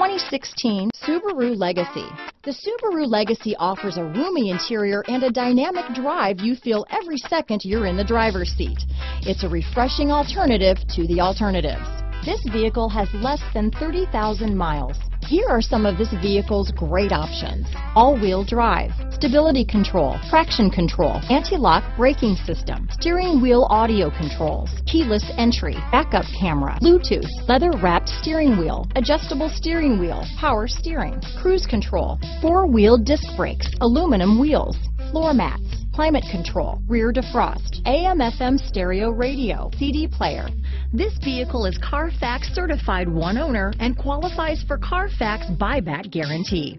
2016 Subaru Legacy. The Subaru Legacy offers a roomy interior and a dynamic drive you feel every second you're in the driver's seat. It's a refreshing alternative to the alternatives. This vehicle has less than 30,000 miles. Here are some of this vehicle's great options. All-wheel drive, stability control, traction control, anti-lock braking system, steering wheel audio controls, keyless entry, backup camera, Bluetooth, leather-wrapped steering wheel, adjustable steering wheel, power steering, cruise control, four-wheel disc brakes, aluminum wheels, floor mats, climate control, rear defrost, AM FM stereo radio, CD player. This vehicle is Carfax certified one owner and qualifies for Carfax buyback guarantee.